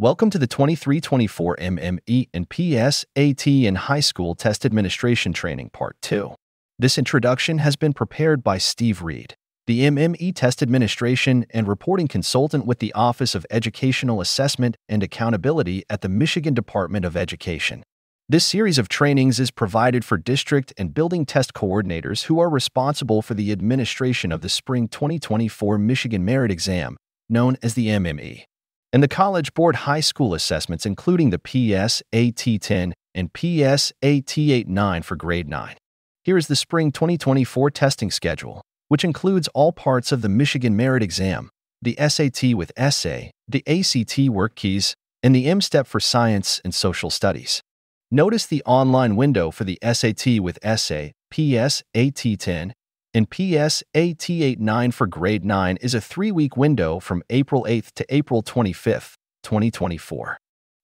Welcome to the 2324 MME and PSAT in High School Test Administration Training Part 2. This introduction has been prepared by Steve Reed, the MME Test Administration and Reporting Consultant with the Office of Educational Assessment and Accountability at the Michigan Department of Education. This series of trainings is provided for district and building test coordinators who are responsible for the administration of the Spring 2024 Michigan Merit Exam, known as the MME, and the College Board High School assessments, including the PS AT 10 and PS AT 89 for Grade 9. Here is the Spring 2024 testing schedule, which includes all parts of the Michigan Merit Exam, the SAT with essay, the ACT WorkKeys, and the M-STEP for Science and Social Studies. Notice the online window for the SAT with Essay, PS AT10, and PS AT89 for Grade 9 is a three week window from April 8th to April 25th, 2024.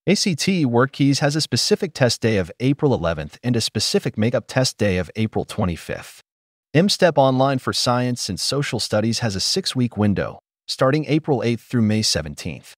ACT WorkKeys has a specific test day of April 11th and a specific makeup test day of April 25th. M-STEP Online for Science and Social Studies has a six week window, starting April 8th through May 17th.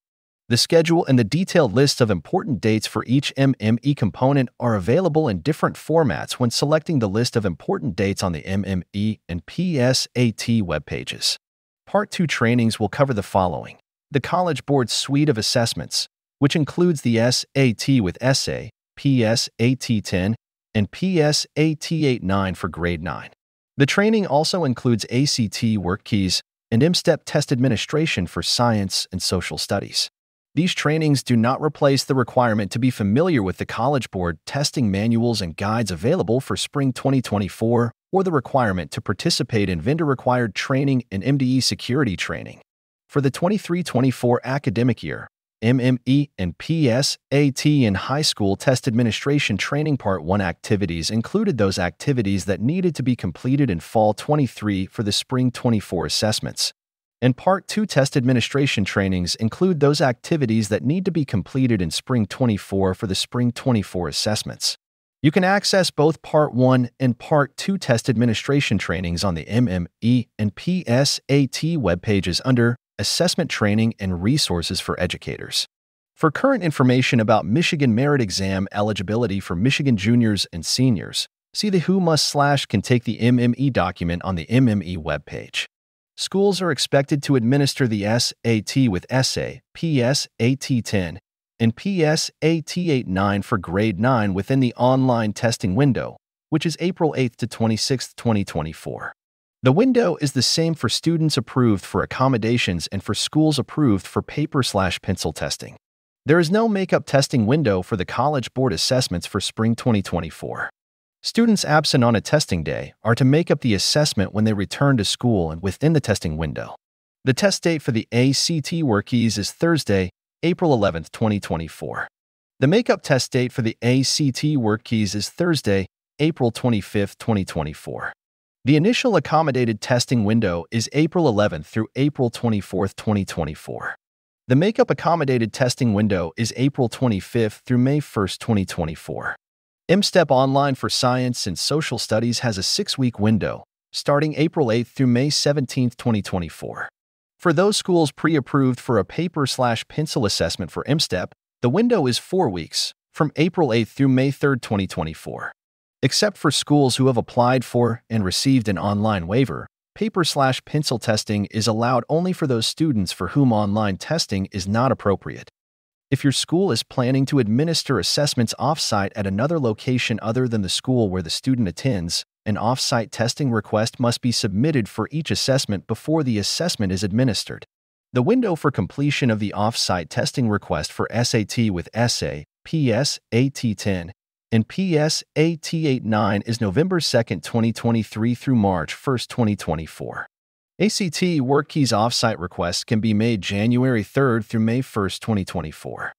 The schedule and the detailed list of important dates for each MME component are available in different formats when selecting the list of important dates on the MME and PSAT web pages. Part 2 trainings will cover the following the College Board suite of assessments, which includes the SAT with Essay, PSAT 10, and PSAT 89 for Grade 9. The training also includes ACT WorkKeys and M-STEP test administration for science and social studies. These trainings do not replace the requirement to be familiar with the College Board testing manuals and guides available for spring 2024 or the requirement to participate in vendor required training and MDE security training. For the 23 24 academic year, MME and PSAT in high school test administration training part 1 activities included those activities that needed to be completed in fall 23 for the spring 24 assessments and Part 2 test administration trainings include those activities that need to be completed in Spring 24 for the Spring 24 assessments. You can access both Part 1 and Part 2 test administration trainings on the MME and PSAT web pages under Assessment Training and Resources for Educators. For current information about Michigan Merit Exam eligibility for Michigan juniors and seniors, see the Who Must Slash Can Take the MME document on the MME webpage schools are expected to administer the SAT with Essay, PS AT10, and PS AT89 for Grade 9 within the online testing window, which is April 8 to 26, 2024. The window is the same for students approved for accommodations and for schools approved for paper slash pencil testing. There is no makeup testing window for the College Board assessments for spring 2024. Students absent on a testing day are to make up the assessment when they return to school and within the testing window. The test date for the ACT WorkKeys is Thursday, April 11, 2024. The makeup test date for the ACT WorkKeys is Thursday, April 25, 2024. The initial accommodated testing window is April 11 through April 24, 2024. The makeup accommodated testing window is April 25 through May 1, 2024. M-STEP Online for Science and Social Studies has a six-week window, starting April 8th through May 17, 2024. For those schools pre-approved for a paper slash pencil assessment for M-STEP, the window is four weeks, from April 8th through May 3rd, 2024. Except for schools who have applied for and received an online waiver, paper slash pencil testing is allowed only for those students for whom online testing is not appropriate. If your school is planning to administer assessments offsite at another location other than the school where the student attends, an offsite testing request must be submitted for each assessment before the assessment is administered. The window for completion of the offsite testing request for SAT with Essay, PS AT10, and PS AT89 is November 2, 2023 through March 1, 2024. ACT WorkKeys offsite requests can be made January 3rd through May 1st, 2024.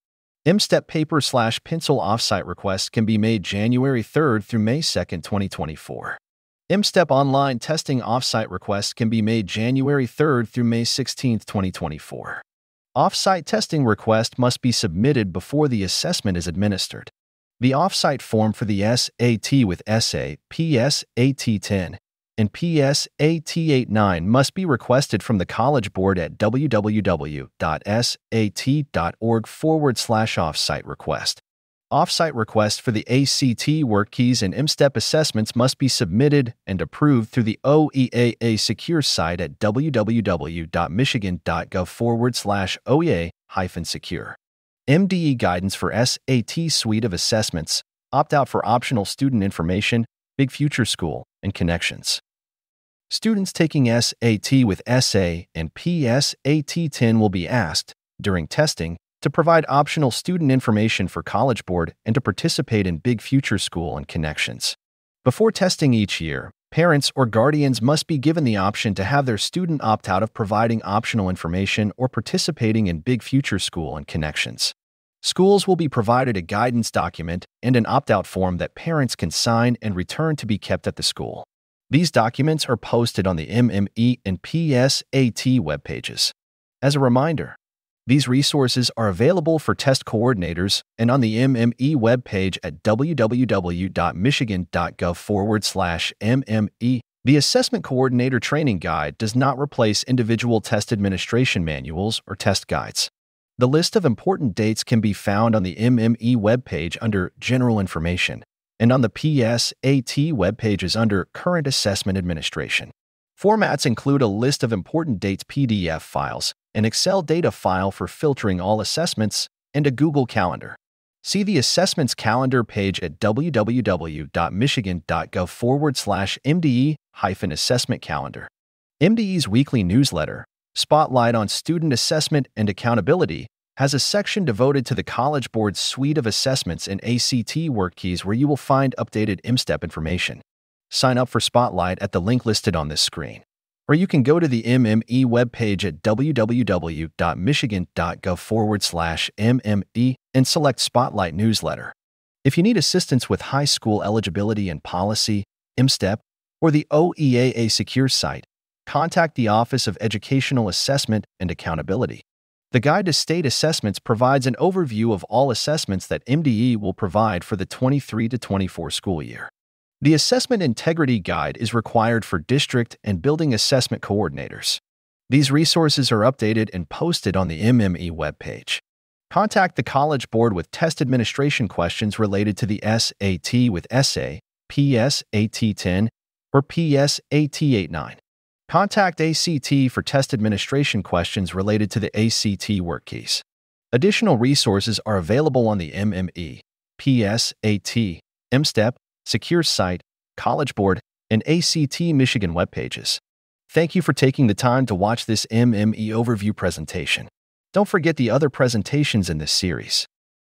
M-STEP paper slash pencil offsite requests can be made January 3rd through May 2nd, 2024. M-STEP online testing offsite requests can be made January 3rd through May 16th, 2024. Offsite testing request must be submitted before the assessment is administered. The offsite form for the SAT with Essay, PS AT10, and PSAT89 must be requested from the College Board at www.sat.org forward slash offsite request. Offsite requests for the ACT WorkKeys and MSTEP assessments must be submitted and approved through the OEAA Secure site at www.michigan.gov forward slash OEA hyphen secure. MDE guidance for SAT suite of assessments, opt out for optional student information, BigFuture School, and connections. Students taking SAT with Essay and PSAT 10 will be asked, during testing, to provide optional student information for College Board and to participate in BigFuture School and Connections. Before testing each year, parents or guardians must be given the option to have their student opt out of providing optional information or participating in BigFuture School and Connections. Schools will be provided a guidance document and an opt out form that parents can sign and return to be kept at the school. These documents are posted on the MME and PSAT web pages. As a reminder, these resources are available for test coordinators and on the MME webpage at www.michigan.gov forward slash MME. The Assessment Coordinator Training Guide does not replace individual test administration manuals or test guides. The list of important dates can be found on the MME webpage under General Information and on the PSAT web pages under Current Assessment Administration. Formats include a list of important dates PDF files, an Excel data file for filtering all assessments, and a Google Calendar. See the assessments calendar page at www.michigan.gov forward slash MDE hyphen assessment calendar. MDE's weekly newsletter, Spotlight on Student Assessment and Accountability, has a section devoted to the College Board's suite of assessments and ACT WorkKeys where you will find updated MSTEP information. Sign up for Spotlight at the link listed on this screen or you can go to the MME webpage at www.michigan.gov forward slash MME and select Spotlight Newsletter. If you need assistance with high school eligibility and policy, MSTEP, or the OEAA Secure site, contact the Office of Educational Assessment and Accountability. The Guide to State Assessments provides an overview of all assessments that MDE will provide for the 23 to 24 school year. The Assessment Integrity Guide is required for district and building assessment coordinators. These resources are updated and posted on the MME webpage. Contact the College Board with test administration questions related to the SAT with Essay, PSAT 10, or PSAT 89. Contact ACT for test administration questions related to the ACT WorkKeys. Additional resources are available on the MME, PSAT, MSTEP, Secure Site, College Board, and ACT Michigan webpages. Thank you for taking the time to watch this MME overview presentation. Don't forget the other presentations in this series.